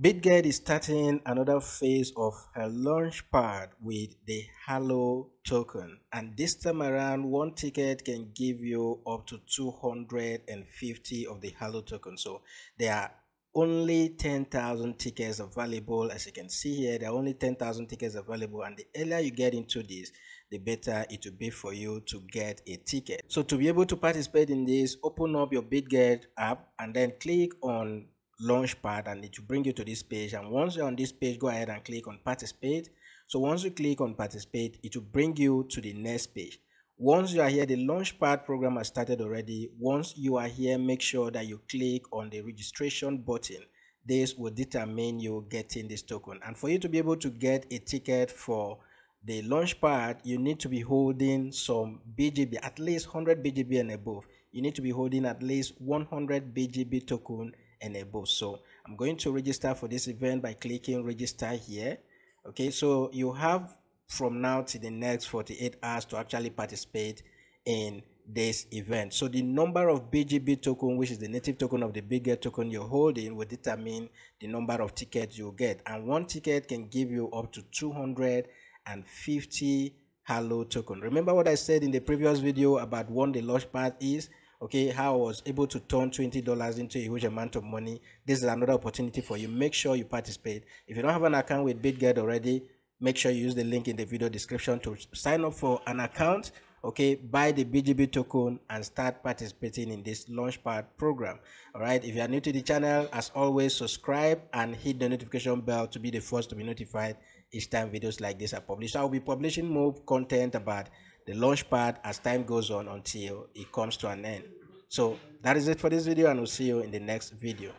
BitGet is starting another phase of her launch pad with the Halo token. And this time around, one ticket can give you up to 250 of the Halo token. So there are only 10,000 tickets available. As you can see here, there are only 10,000 tickets available. And the earlier you get into this, the better it will be for you to get a ticket. So to be able to participate in this, open up your BitGet app and then click on launchpad and it will bring you to this page. And once you're on this page go ahead and click on participate. So once you click on participate it will bring you to the next page. Once you are here the launchpad program has started already. Once you are here make sure that you click on the registration button. This will determine you getting this token. And for you to be able to get a ticket for the launchpad you need to be holding some bgb at least 100 bgb and above. You need to be holding at least 100 bgb token and so i'm going to register for this event by clicking register here. Okay so you have from now to the next 48 hours to actually participate in this event. So the number of bgb token which is the native token of the bitget token you're holding will determine the number of tickets you get. And one ticket can give you up to 250 halo token. Remember what i said in the previous video about what the launch pad is okay how i was able to turn 20 dollars into a huge amount of money. This is another opportunity for you. Make sure you participate. If you don't have an account with bitget already make sure you use the link in the video description to sign up for an account okay? Buy the bgb token and start participating in this launchpad program. All right? If you are new to the channel as always subscribe and hit the notification bell to be the first to be notified each time videos like this are published. I will be publishing more content about the launch pad as time goes on until it comes to an end. So that is it for this video and we'll see you in the next video